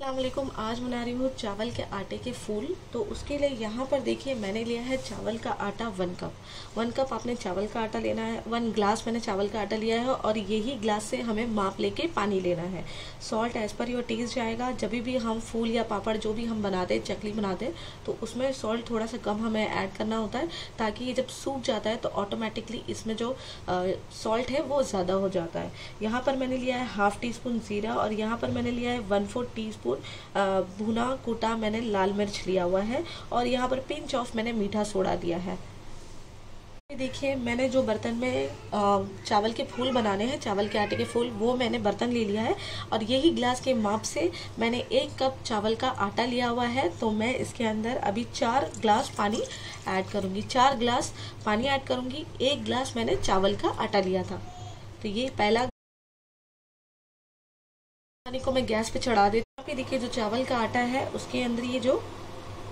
अल्लाम आज बना रही हूँ चावल के आटे के फूल। तो उसके लिए यहाँ पर देखिए, मैंने लिया है चावल का आटा वन कप वन कप आपने चावल का आटा लेना है। वन ग्लास मैंने चावल का आटा लिया है और यही ग्लास से हमें माप लेके पानी लेना है। Salt as per your taste जाएगा। जब भी हम फूल या पापड़ जो भी हम बनाते चकली बनाते तो उसमें सॉल्ट थोड़ा सा कम हमें ऐड करना होता है, ताकि ये जब सूख जाता है तो ऑटोमेटिकली इसमें जो सॉल्ट है, वो ज़्यादा हो जाता है। यहाँ पर मैंने लिया है हाफ़ टी स्पून ज़ीरा और यहाँ पर मैंने लिया है वन फोर टी स्पून भुना कूटा मैंने लाल मिर्च लिया हुआ है और यहाँ पर पिंच ऑफ़ मैंने मीठा सोडा दिया है। देखिए, मैंने जो बर्तन में चावल के फूल बनाने हैं, चावल के आटे के फूल, वो मैंने बर्तन ले लिया है और यही ग्लास के माप से मैंने एक कप चावल का आटा लिया हुआ है। तो मैं इसके अंदर अभी चार ग्लास पानी ऐड करूँगी। चार ग्लास पानी ऐड करूँगी, एक ग्लास मैंने चावल का आटा लिया था। तो ये पहला पानी को मैं गैस पे चढ़ा देती हूँ। देखिए, जो चावल का आटा है, उसके अंदर ये जो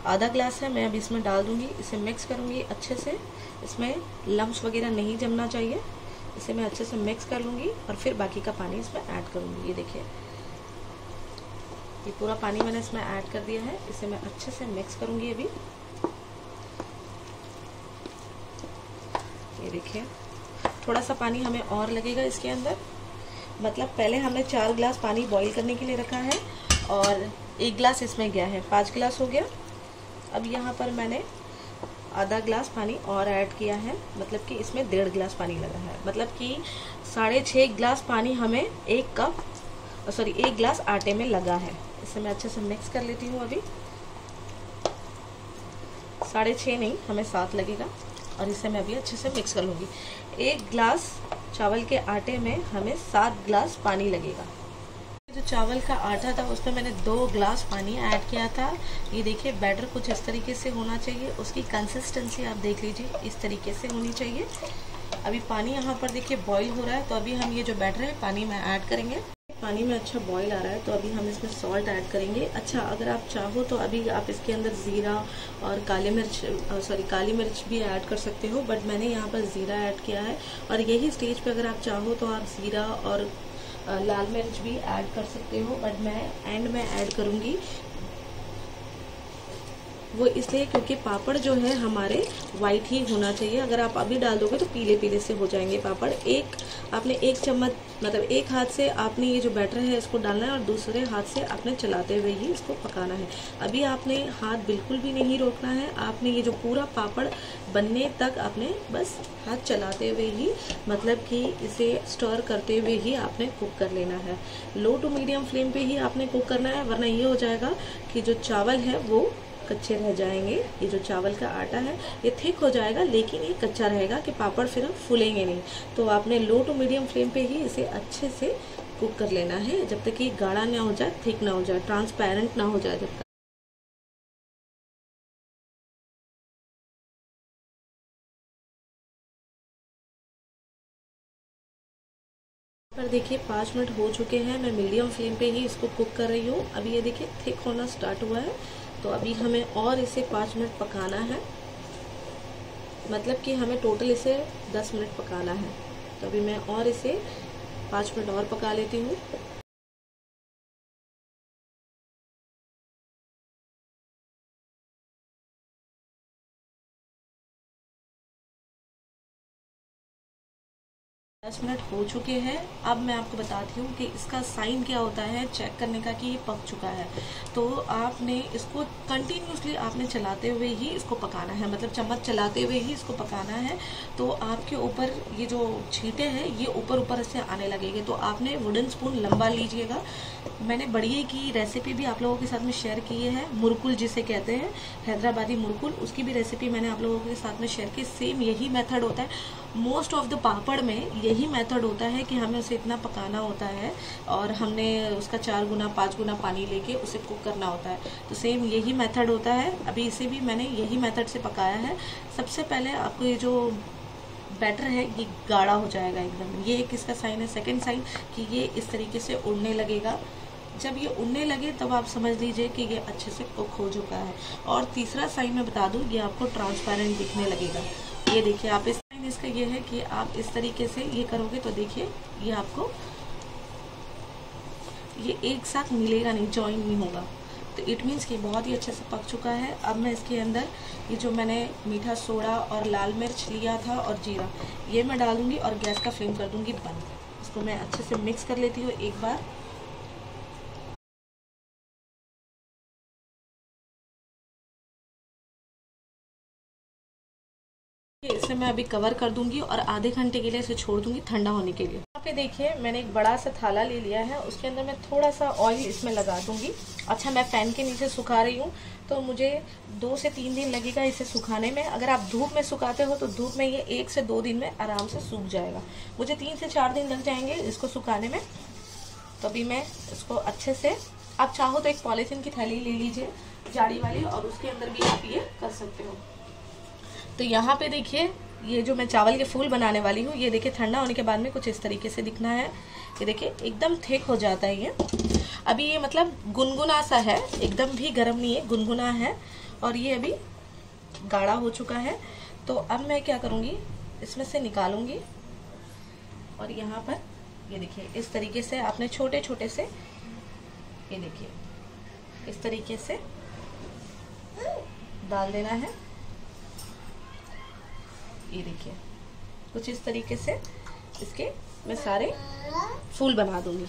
आधा ग्लास है, मैं अब इसमें डाल दूँगी। इसे मिक्स करूँगी अच्छे से। इसमें लम्स वगैरह नहीं जमना चाहिए। इसे मैं अच्छे से मिक्स कर लूँगी और फिर बाकी का पानी इसमें ऐड करूँगी। ये देखिए। ये पूरा पानी मैंने इसमें ऐड कर दिया है। इसे मैं अच्छे से मिक्स करूँगी अभी। ये देखिए। थोड़ा सा पानी हमें और लगेगा इसके अंदर। मतलब पहले हमने चार गिलास पानी बॉईल करने के लिए रखा है और एक गिलास इसमें गया है। पाँच गिलास हो गया। अब यहाँ पर मैंने आधा गिलास पानी और ऐड किया है। मतलब कि इसमें डेढ़ गिलास पानी लगा है। मतलब कि साढ़े छः गिलास पानी हमें एक कप सॉरी एक गिलास आटे में लगा है। इसे मैं अच्छे से मिक्स कर लेती हूँ अभी। साढ़े छः नहीं, हमें सात लगेगा। और इसे मैं अभी अच्छे से मिक्स कर लूँगी। एक ग्लास चावल के आटे में हमें सात ग्लास पानी लगेगा। जो चावल का आटा था, उसमें मैंने दो ग्लास पानी ऐड किया था। ये देखिए बैटर कुछ इस तरीके से होना चाहिए। उसकी कंसिस्टेंसी आप देख लीजिए, इस तरीके से होनी चाहिए। अभी पानी यहाँ पर देखिए बॉईल हो रहा है तो अभी हम ये जो बैटर है, पानी में ऐड करेंगे। पानी में अच्छा बॉईल आ रहा है तो अभी हम इसमें सॉल्ट ऐड करेंगे। अच्छा अगर आप चाहो तो अभी आप इसके अंदर ज़ीरा और काली मिर्च सॉरी काली मिर्च भी ऐड कर सकते हो बट मैंने यहाँ पर ज़ीरा ऐड किया है। और यही स्टेज पे अगर आप चाहो तो आप ज़ीरा और लाल मिर्च भी ऐड कर सकते हो बट मैं एंड में ऐड करूँगी। वो इसलिए क्योंकि पापड़ जो है हमारे वाइट ही होना चाहिए। अगर आप अभी डाल दोगे तो पीले पीले से हो जाएँगे पापड़। एक, आपने एक चम्मच मतलब एक हाथ से आपने ये जो बैटर है इसको डालना है और दूसरे हाथ से आपने चलाते हुए ही इसको पकाना है। अभी आपने हाथ बिल्कुल भी नहीं रोकना है। आपने ये जो पूरा पापड़ बनने तक आपने बस हाथ चलाते हुए ही मतलब कि इसे स्टर करते हुए ही आपने कुक कर लेना है। लो टू मीडियम फ्लेम पे ही आपने कुक करना है, वरना ये हो जाएगा कि जो चावल है वो कच्चे रह जाएँगे। ये जो चावल का आटा है, ये थिक हो जाएगा, लेकिन ये कच्चा रहेगा कि पापड़ फिर हम फूलेंगे नहीं। तो आपने लो टू मीडियम फ्लेम पे ही इसे अच्छे से कुक कर लेना है, जब तक ये गाढ़ा ना हो जाए थिक ना हो जाए ट्रांसपेरेंट ना हो जाए जब तक। पर देखिए, पाँच मिनट हो चुके हैं, मैं मीडियम फ्लेम पे ही इसको कुक कर रही हूँ। अभी ये देखिए थिक होना स्टार्ट हुआ है। तो अभी हमें और इसे पाँच मिनट पकाना है। मतलब कि हमें टोटल इसे दस मिनट पकाना है। तो अभी मैं और इसे पाँच मिनट और पका लेती हूँ। दस मिनट हो चुके हैं। अब मैं आपको बताती हूँ कि इसका साइन क्या होता है, चेक करने का कि ये पक चुका है। तो आपने इसको कंटिन्यूसली आपने चलाते हुए ही इसको पकाना है। मतलब चम्मच चलाते हुए ही इसको पकाना है। तो आपके ऊपर ये जो छींटे हैं, ये ऊपर ऊपर से आने लगेंगे। तो आपने वुडन स्पून लंबा लीजिएगा। मैंने बढ़िए की रेसिपी भी आप लोगों के साथ में शेयर की है। मुरकुल जिसे कहते हैं, हैदराबादी मुरकुल, उसकी भी रेसिपी मैंने आप लोगों के साथ में शेयर की। सेम यही मेथड होता है। मोस्ट ऑफ़ द पापड़ में यही मेथड होता है कि हमें उसे इतना पकाना होता है और हमने उसका चार गुना, पाँच गुना पानी लेके उसे कुक करना होता है। तो सेम यही मेथड होता है। अभी इसे भी मैंने यही मेथड से पकाया है। सबसे पहले आपको ये जो बैटर है, ये गाढ़ा हो जाएगा एकदम। ये एक इसका साइन है। सेकेंड साइन कि ये इस तरीके से उड़ने लगेगा। जब ये उड़ने लगे, तब आप समझ लीजिए कि ये अच्छे से कुक हो चुका है। और तीसरा साइन मैं बता दूँ, ये आपको ट्रांसपेरेंट दिखने लगेगा। ये देखिए, आप इस इसका ये है कि आप इस तरीके से ये करोगे तो देखिए, ये आपको ये एक साथ मिलेगा नहीं ज्वाइन नहीं होगा। तो इट मीन्स कि बहुत ही अच्छे से पक चुका है। अब मैं इसके अंदर ये जो मैंने मीठा सोडा और लाल मिर्च लिया था और जीरा, ये मैं डालूँगी और गैस का फ्लेम कर दूँगी बंद। इसको मैं अच्छे से मिक्स कर लेती हूँ एक बार। इसे मैं अभी कवर कर दूँगी और आधे घंटे के लिए इसे छोड़ दूँगी ठंडा होने के लिए। यहाँ पे देखिए, मैंने एक बड़ा सा थाला ले लिया है। उसके अंदर मैं थोड़ा सा ऑयल इसमें लगा दूँगी। अच्छा मैं फ़ैन के नीचे सुखा रही हूँ तो मुझे दो से तीन दिन लगेगा इसे सुखाने में। अगर आप धूप में सुखाते हो तो धूप में ये एक से दो दिन में आराम से सूख जाएगा। मुझे तीन से चार दिन लग जाएँगे इसको सुखाने में। तो अभी मैं इसको अच्छे से, आप चाहो तो एक पॉलीथीन की थैली ले लीजिए जाड़ी वाली, और उसके अंदर भी आप ये कर सकते हो। तो यहाँ पे देखिए, ये जो मैं चावल के फूल बनाने वाली हूँ, ये देखिए ठंडा होने के बाद में कुछ इस तरीके से दिखना है। ये देखिए, एकदम थिक हो जाता है ये। अभी ये मतलब गुनगुना सा है, एकदम भी गर्म नहीं है, गुनगुना है और ये अभी गाढ़ा हो चुका है। तो अब मैं क्या करूँगी, इसमें से निकालूँगी और यहाँ पर, ये देखिए, इस तरीके से आपने छोटे छोटे से, ये देखिए, इस तरीके से डाल देना है। ये देखिए। कुछ इस तरीके से इसके मैं सारे फूल बना दूँगी।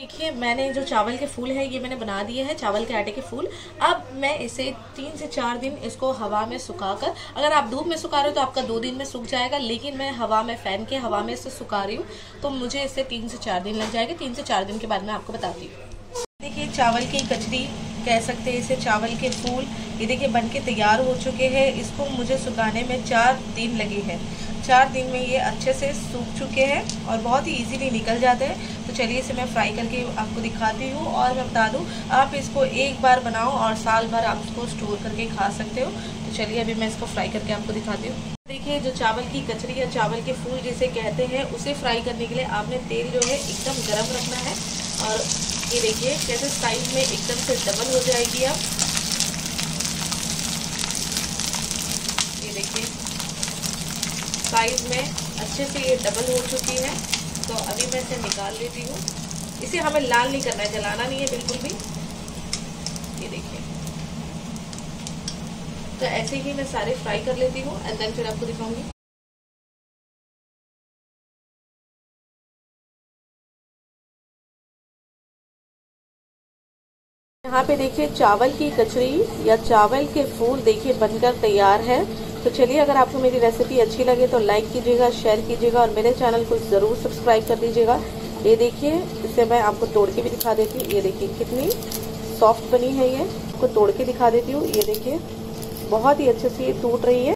देखिए, मैंने जो चावल के फूल है, ये मैंने बना दिए हैं, चावल के आटे के फूल। अब मैं इसे तीन से चार दिन इसको हवा में सुखाकर, अगर आप धूप में सुखा रहे हो तो आपका दो दिन में सूख जाएगा, लेकिन मैं हवा में, फ़ैन के हवा में इसे सुखा रही हूँ तो मुझे इसे तीन से चार दिन लग जाएगा। तीन से चार दिन के बाद मैं आपको बताती हूँ। देखिए, चावल की कचरी कह सकते हैं इसे, चावल के फूल। ये देखिए बन के तैयार हो चुके हैं। इसको मुझे सुखाने में चार दिन लगे हैं। चार दिन में ये अच्छे से सूख चुके हैं और बहुत ही इजीली निकल जाते हैं। तो चलिए इसे मैं फ्राई करके आपको दिखाती हूँ और मैं बता दूँ, आप इसको एक बार बनाओ और साल भर आप इसको स्टोर करके खा सकते हो। तो चलिए अभी मैं इसको फ्राई करके आपको दिखाती हूँ। देखिए, जो चावल की कचरी या चावल के फूल जिसे कहते हैं, उसे फ्राई करने के लिए आपने तेल जो है एकदम गर्म रखना है। और ये देखिए, कैसे साइज़ में एकदम से डबल हो जाएगी अब ये देखिए साइज़ में अच्छे से ये डबल हो चुकी है। तो अभी मैं इसे निकाल लेती हूँ। इसे हमें लाल नहीं करना है, जलाना नहीं है बिल्कुल भी। ये देखिए। तो ऐसे ही मैं सारे फ्राई कर लेती हूँ एंड देन फिर आपको दिखाऊँगी। यहाँ पे देखिए, चावल की कचरी या चावल के फूल देखिए बनकर तैयार है। तो चलिए, अगर आपको मेरी रेसिपी अच्छी लगे तो लाइक कीजिएगा शेयर कीजिएगा और मेरे चैनल को ज़रूर सब्सक्राइब कर दीजिएगा। ये देखिए, इसे मैं आपको तोड़ के भी दिखा देती हूँ। ये देखिए कितनी सॉफ्ट बनी है ये। आपको तोड़ के दिखा देती हूँ। ये देखिए, बहुत ही अच्छे से ये टूट रही है।